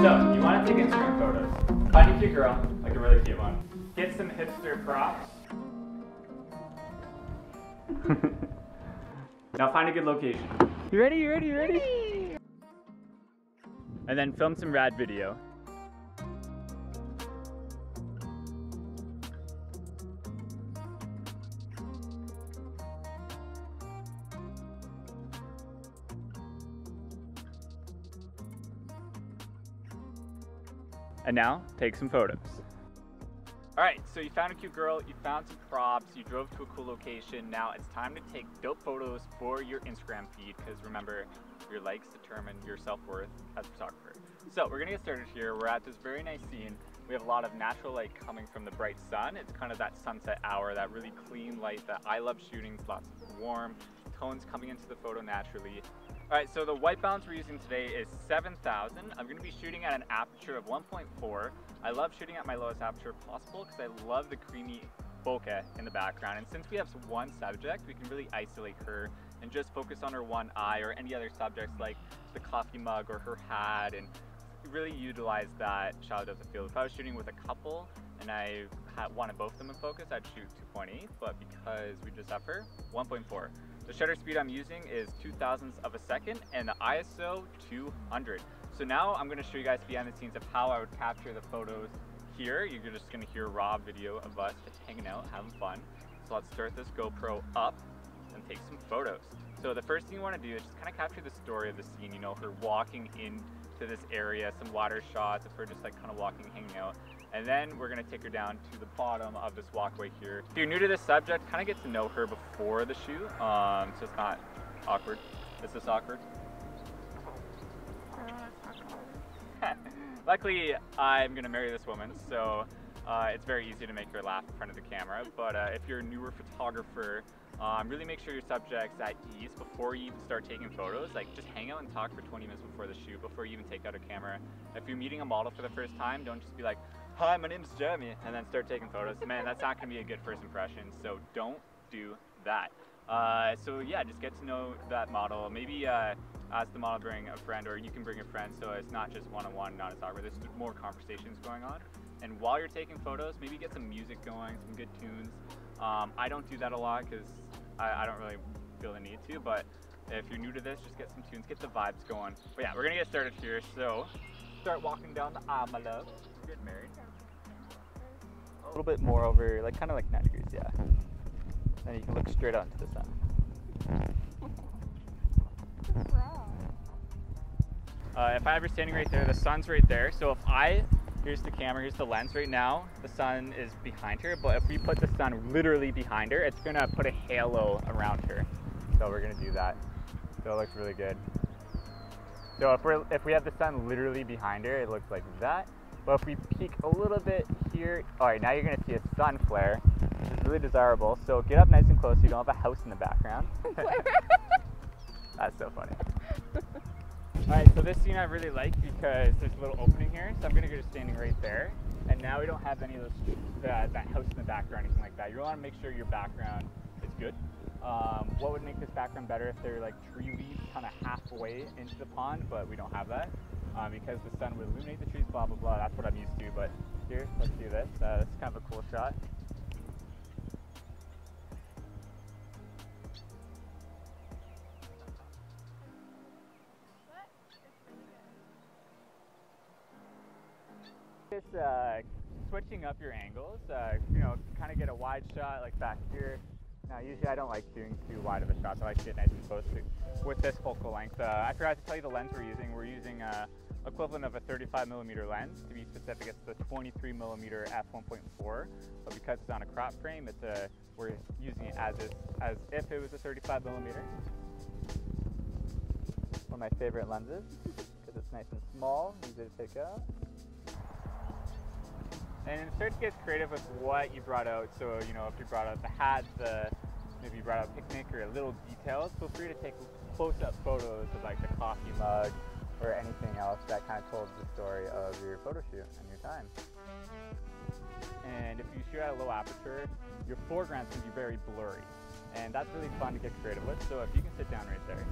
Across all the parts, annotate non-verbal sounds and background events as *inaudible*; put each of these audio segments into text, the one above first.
So, you want to take Instagram photos. Find a cute girl, like a really cute one. Get some hipster props. *laughs* now find a good location. You ready? You ready? You ready? And then film some rad video. And now, take some photos. All right, so you found a cute girl, you found some props, you drove to a cool location. Now it's time to take dope photos for your Instagram feed because remember, your likes determine your self-worth as a photographer. So we're gonna get started here. We're at this very nice scene. We have a lot of natural light coming from the bright sun. It's kind of that sunset hour, that really clean light that I love shooting. Lots of warm tones coming into the photo naturally. All right, so the white balance we're using today is 7000. I'm gonna be shooting at an aperture of 1.4. I love shooting at my lowest aperture possible because I love the creamy bokeh in the background. And since we have one subject, we can really isolate her and just focus on her one eye or any other subjects like the coffee mug or her hat and really utilize that shallow depth of field. If I was shooting with a couple and I wanted both of them in focus, I'd shoot 2.8, but because we just have her, 1.4. The shutter speed I'm using is 2 thousandths of a second and the ISO 200. So now I'm gonna show you guys behind the scenes of how I would capture the photos here. You're just gonna hear raw video of us just hanging out, having fun. So let's start this GoPro up and take some photos. So the first thing you wanna do is just kind of capture the story of the scene, you know, her walking into this area, some water shots of her just like kind of walking, hanging out. And then we're gonna take her down to the bottom of this walkway here. If you're new to this subject, kind of get to know her before the shoot, um, so it's not awkward. Is this awkward? *laughs* Luckily, I'm gonna marry this woman, so uh, it's very easy to make her laugh in front of the camera. But uh, if you're a newer photographer, um, really make sure your subject's at ease before you even start taking photos. Like just hang out and talk for 20 minutes before the shoot, before you even take out a camera. If you're meeting a model for the first time, don't just be like, hi, my name's Jeremy, and then start taking photos. Man, that's not gonna be a good first impression, so don't do that. Uh, so yeah, just get to know that model. Maybe uh, ask the model bring a friend, or you can bring a friend, so it's not just one-on-one, not as awkward. There's more conversations going on. And while you're taking photos, maybe get some music going, some good tunes. Um, I don't do that a lot because I, I don't really feel the need to, but if you're new to this, just get some tunes, get the vibes going. But yeah, we're gonna get started here. So start walking down the aisle, my love. We're married. A little bit more over, like kind of like 90 degrees, yeah. Then you can look straight out into the sun. Uh, if I ever standing right there, the sun's right there. So if I, here's the camera, here's the lens right now, the sun is behind her. But if we put the sun literally behind her, it's gonna put a halo around her. So we're gonna do that. So it looks really good. So if, we're, if we have the sun literally behind her, it looks like that. But if we peek a little bit here, all right, now you're gonna see a sun flare, which is really desirable. So get up nice and close so you don't have a house in the background. *laughs* That's so funny. All right, so this scene I really like because there's a little opening here, so I'm gonna go to standing right there. And now we don't have any of those, that, that house in the background or anything like that. You wanna make sure your background good. Um, what would make this background better if they're like tree leaves kind of halfway into the pond, but we don't have that um, because the sun would illuminate the trees, blah, blah, blah. That's what I'm used to, but here, let's do this. Uh, this is kind of a cool shot. Just uh, switching up your angles, uh, you know, kind of get a wide shot like back here. Now, usually I don't like doing too wide of a shot, so I like to get nice and close to, with this focal length. Uh, I forgot to tell you the lens we're using. We're using uh, equivalent of a 35 millimeter lens. To be specific, it's the 23 millimeter f1.4. But because it's on a crop frame, it's a we're using it as if, as if it was a 35 millimeter. One of my favorite lenses because it's nice and small, easy to pick up. And start to get creative with what you brought out. So, you know, if you brought out the hat, the maybe you brought out picnic or a little details, feel free to take close-up photos of like the coffee mug or anything else that kind of told the story of your photo shoot and your time. And if you shoot at a low aperture, your foreground's gonna be very blurry. And that's really fun to get creative with. So if you can sit down right there,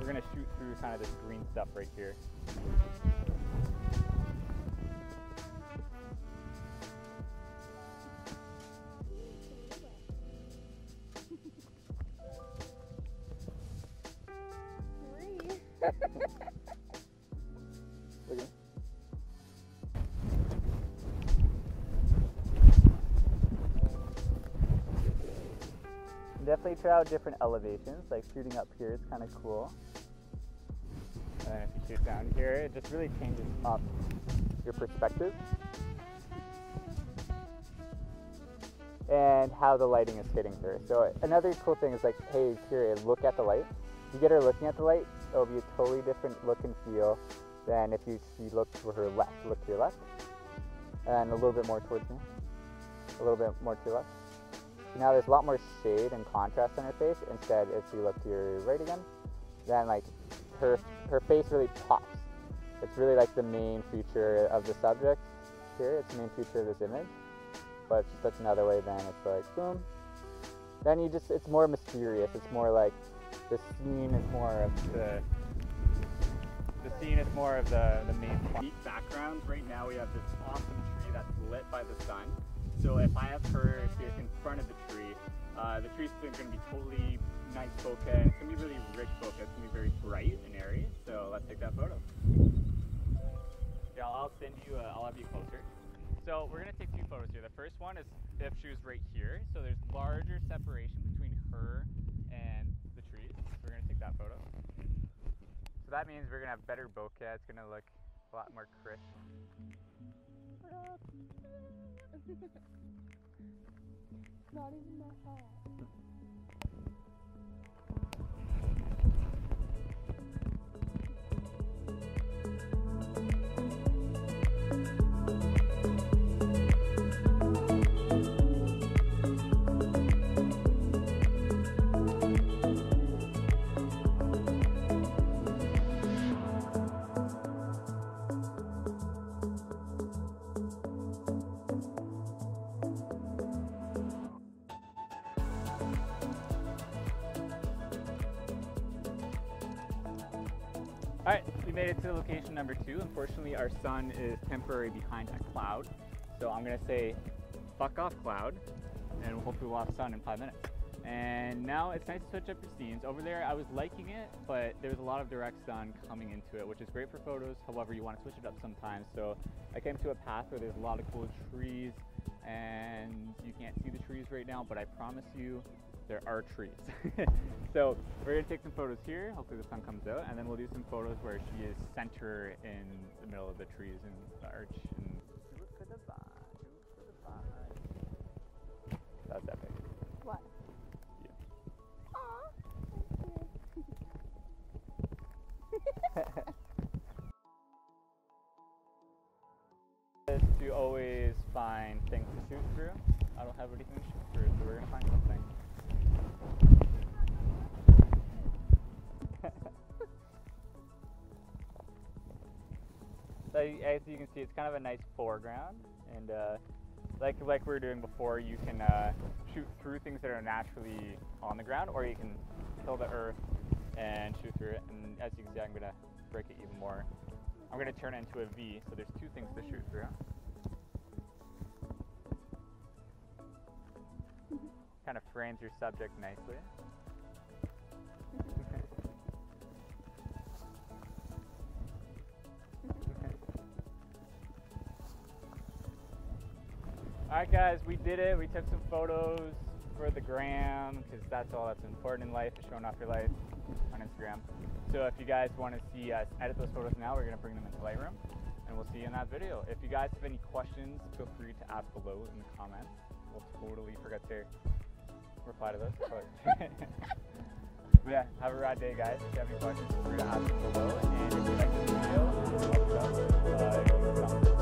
we're gonna shoot through kind of this green stuff right here. Definitely try out different elevations, like shooting up here is kind of cool. And then if you shoot down here, it just really changes up your perspective. And how the lighting is hitting her. So another cool thing is like, hey, here, look at the light. If you get her looking at the light, it'll be a totally different look and feel than if you, you look to her left. Look to your left. And a little bit more towards me. A little bit more to your left. Now there's a lot more shade and contrast on her face. Instead, if you look to your right again, then like her her face really pops. It's really like the main feature of the subject here. It's the main feature of this image. But if she looks another way, then it's like boom. Then you just it's more mysterious. It's more like the scene is more of the the scene is more of the, the main plot. backgrounds. Right now we have this awesome tree that's lit by the sun. So if I have her in front of the tree, uh, the tree's going to be totally nice bokeh. It's going to be really rich bokeh. It's going to be very bright and airy. So let's take that photo. Yeah, I'll send you, uh, I'll have you closer. So we're going to take two photos here. The first one is if she was right here. So there's larger separation between her and the trees. So we're going to take that photo. So that means we're going to have better bokeh. It's going to look a lot more crisp. Not even that hot. All right, we made it to location number two. Unfortunately, our sun is temporarily behind a cloud. So I'm gonna say, fuck off cloud, and hopefully we'll have sun in five minutes. And now it's nice to switch up your scenes. Over there, I was liking it, but there's a lot of direct sun coming into it, which is great for photos. However, you want to switch it up sometimes. So I came to a path where there's a lot of cool trees, and you can't see the trees right now, but I promise you, there are trees. *laughs* so we're gonna take some photos here. Hopefully the sun comes out, and then we'll do some photos where she is center in the middle of the trees and the arch. And look for the vine, look for the vine. That's epic. What? Yeah. Aw, is *laughs* to always find things to shoot through. I don't have anything to shoot through, so we're gonna find something. So as you can see, it's kind of a nice foreground, and uh, like like we were doing before, you can uh, shoot through things that are naturally on the ground, or you can kill the earth and shoot through it. And as you can see, I'm gonna break it even more. I'm gonna turn it into a V, so there's two things to shoot through. kind of frames your subject nicely. right, guys, we did it. We took some photos for the gram because that's all that's important in life is showing off your life on Instagram. So if you guys want to see us edit those photos now, we're going to bring them into Lightroom and we'll see you in that video. If you guys have any questions, feel free to ask below in the comments. We'll totally forget to reply to those. But *laughs* yeah, have a rad day, guys. If you have any questions, feel free to ask below. And if you like this video, thumbs up. Uh,